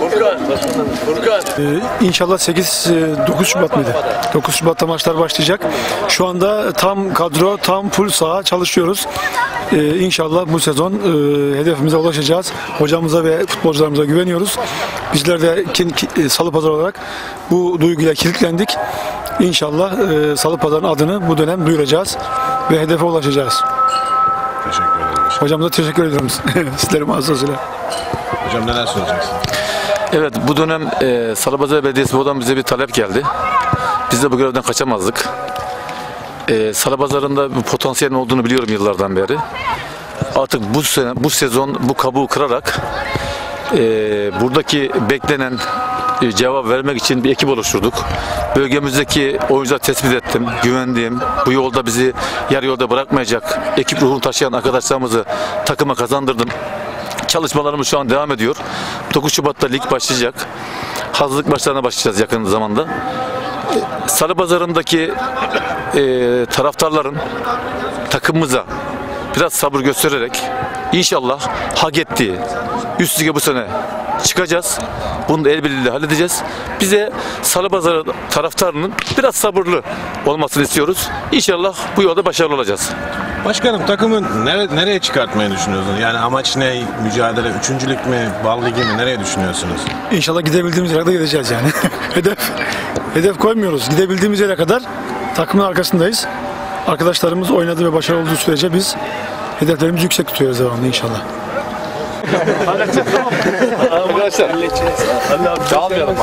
Furkan. Furkan. Ee, İnşallah 8 e, 9 Şubat mıydı? 9 Şubat'ta maçlar başlayacak. Şu anda tam kadro, tam full saha çalışıyoruz. Ee, İnşallah bu sezon e, hedefimize ulaşacağız. Hocamıza ve futbolcularımıza güveniyoruz. Bizler de kin- ki- e, Salı Pazar olarak bu duyguyla kilitlendik. İnşallah e, Salı Pazar'ın adını bu dönem duyuracağız ve hedefe ulaşacağız. Teşekkür ederim. Hocamıza teşekkür ediyorum. Sizlerin vasıtasıyla. Hocam neler söyleyeceksin? Evet bu dönem e, Salıpazarı Belediyesi buradan bize bir talep geldi. Biz de bu görevden kaçamazdık. E, Salıpazarı'nda bir potansiyelin olduğunu biliyorum yıllardan beri. Artık bu sene, bu sezon bu kabuğu kırarak e, buradaki beklenen e, cevap vermek için bir ekip oluşturduk. Bölgemizdeki oyuncuları tespit ettim, güvendiğim, bu yolda bizi yarı yolda bırakmayacak ekip ruhunu taşıyan arkadaşlarımızı takıma kazandırdım. Çalışmalarımız şu an devam ediyor. 9 Şubat'ta lig başlayacak. Hazırlık maçlarına başlayacağız yakın zamanda. Salı Pazarı'ndaki e, taraftarların takımımıza biraz sabır göstererek inşallah hak ettiği üst lige bu sene çıkacağız. Bunu da el birliğiyle halledeceğiz. Bize Salı Pazarı taraftarının biraz sabırlı olmasını istiyoruz. İnşallah bu yolda başarılı olacağız. Başkanım takımı nere, nereye çıkartmayı düşünüyorsunuz? Yani amaç ne? Mücadele, üçüncülük mü? Bal ligi mi? Nereye düşünüyorsunuz? İnşallah gidebildiğimiz yere kadar gideceğiz yani. hedef hedef koymuyoruz. Gidebildiğimiz yere kadar takımın arkasındayız. Arkadaşlarımız oynadığı ve başarılı olduğu sürece biz hedeflerimizi yüksek tutuyoruz devamlı inşallah. Arkadaşlar. Dağılmayalım.